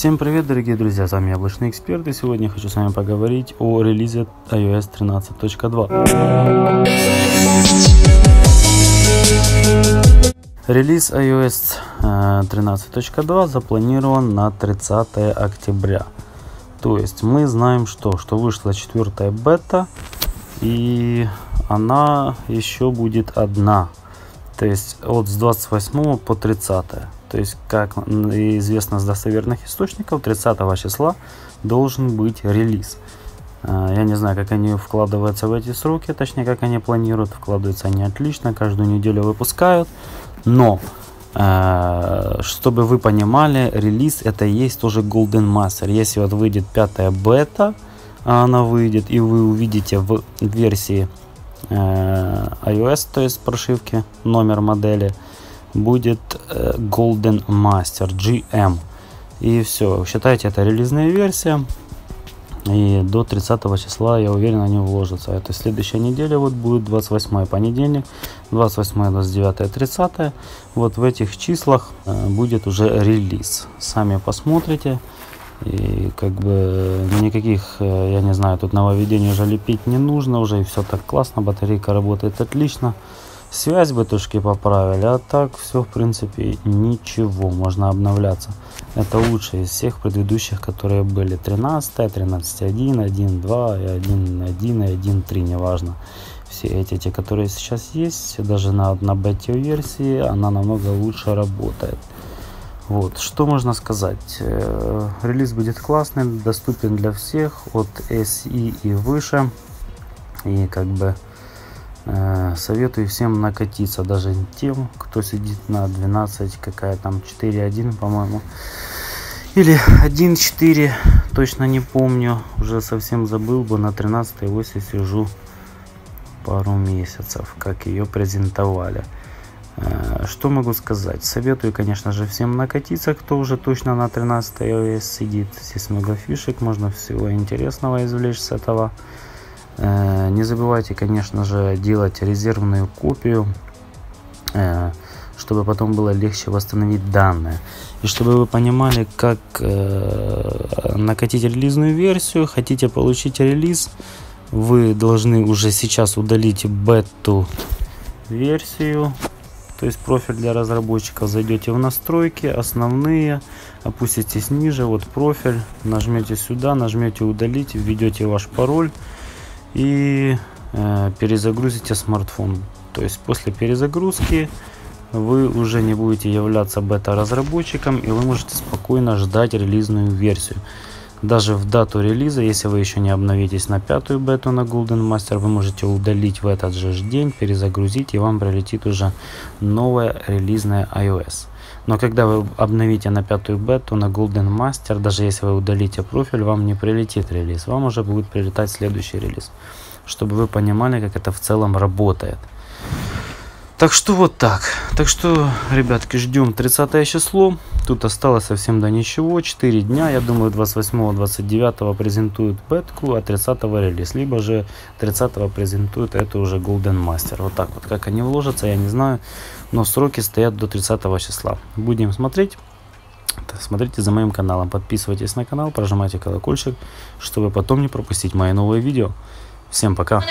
Всем привет, дорогие друзья, с вами Яблочный Эксперт, и сегодня я хочу с вами поговорить о релизе iOS 13.2. Релиз iOS 13.2 э, запланирован на 30 октября. То есть мы знаем что, что вышла четвертая бета, и она еще будет одна. То есть от с 28 по 30. То есть, как известно с достоверных источников, 30 числа должен быть релиз. А, я не знаю, как они вкладываются в эти сроки, точнее, как они планируют. Вкладываются они отлично, каждую неделю выпускают. Но, а, чтобы вы понимали, релиз это и есть тоже Golden Master. Если вот выйдет пятая бета, а она выйдет, и вы увидите в версии iOS, то есть прошивки, номер модели, будет э, Golden Master GM. И все, считайте, это релизная версия. И до 30 числа, я уверен, они вложатся. Это следующая неделя вот будет 28 понедельник, 28, 29, 30. Вот в этих числах э, будет уже релиз. Сами посмотрите. И как бы никаких, э, я не знаю, тут нововведений уже лепить не нужно. Уже и все так классно, батарейка работает отлично. Связь бы тушки поправили, а так все в принципе ничего, можно обновляться. Это лучше из всех предыдущих, которые были 13, 13.1, 1.2 и 1.1 и 1.3, неважно. Все эти, те, которые сейчас есть, даже на, на бете версии, она намного лучше работает. Вот, что можно сказать? Э, релиз будет классный, доступен для всех, от SE и выше. И как бы Э, советую всем накатиться, даже тем, кто сидит на 12, какая там 4.1, по-моему. Или 1.4, точно не помню, уже совсем забыл бы, на 13 оси сижу пару месяцев, как ее презентовали. Э, что могу сказать? Советую, конечно же, всем накатиться, кто уже точно на 13 iOS сидит. Здесь много фишек, можно всего интересного извлечь с этого. Э, не забывайте, конечно же, делать резервную копию, э, чтобы потом было легче восстановить данные. И чтобы вы понимали, как накатить релизную версию, хотите получить релиз, вы должны уже сейчас удалить бету версию, то есть профиль для разработчиков. Зайдете в настройки, основные, опуститесь ниже, вот профиль, нажмете сюда, нажмете удалить, введете ваш пароль и э, перезагрузите смартфон. То есть после перезагрузки вы уже не будете являться бета-разработчиком и вы можете спокойно ждать релизную версию. Даже в дату релиза, если вы еще не обновитесь на пятую бету на Golden Master, вы можете удалить в этот же день, перезагрузить и вам прилетит уже новая релизная iOS. Но когда вы обновите на пятую бету, на Golden Master, даже если вы удалите профиль, вам не прилетит релиз. Вам уже будет прилетать следующий релиз. Чтобы вы понимали, как это в целом работает. Так что вот так. Так что, ребятки, ждем 30 число. Тут осталось совсем до ничего. 4 дня. Я думаю, 28-29 презентуют бетку, а 30 релиз. Либо же 30 презентуют это уже Golden Master. Вот так вот. Как они вложатся, я не знаю. Но сроки стоят до 30 числа. Будем смотреть. Смотрите за моим каналом. Подписывайтесь на канал, прожимайте колокольчик, чтобы потом не пропустить мои новые видео. Всем пока.